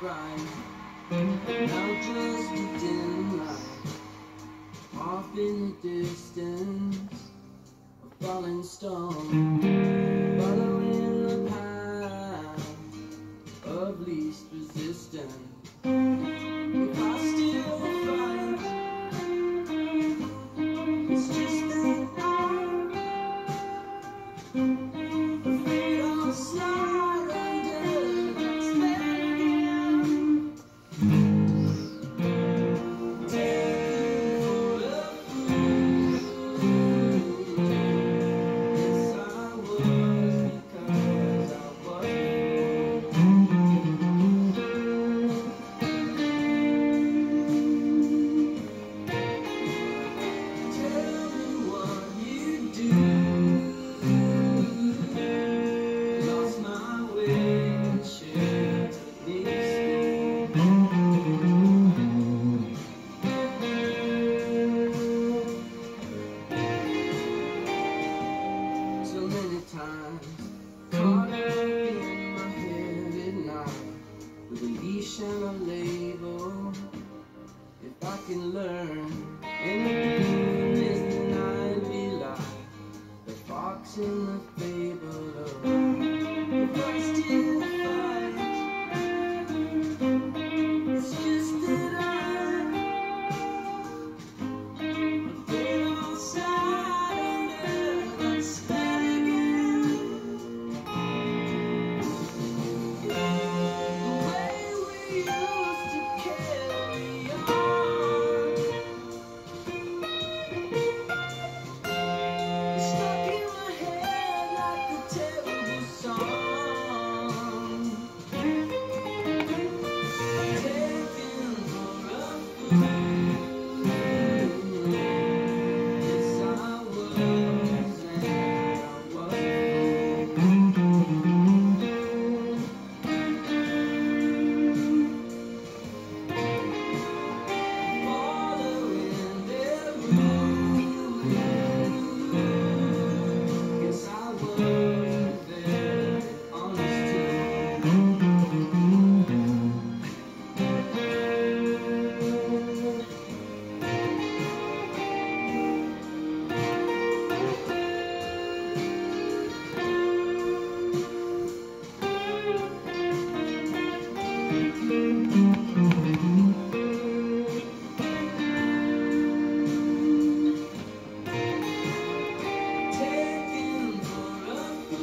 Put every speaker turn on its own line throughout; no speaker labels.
bright. Now just a dim light off in the distance, a falling stone. a label if I can learn Thank you.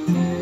Thank you.